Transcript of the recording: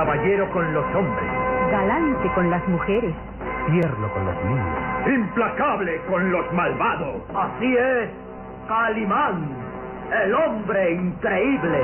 caballero con los hombres, galante con las mujeres, tierno con los niños, implacable con los malvados. Así es, Calimán, el hombre increíble.